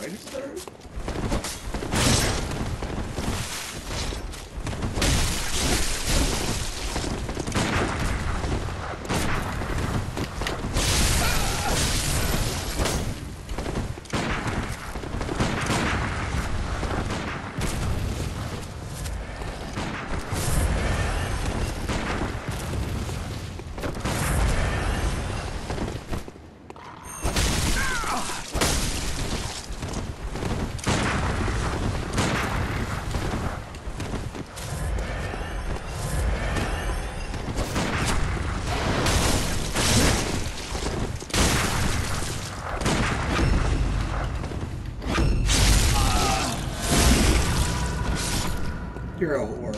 register? Hero or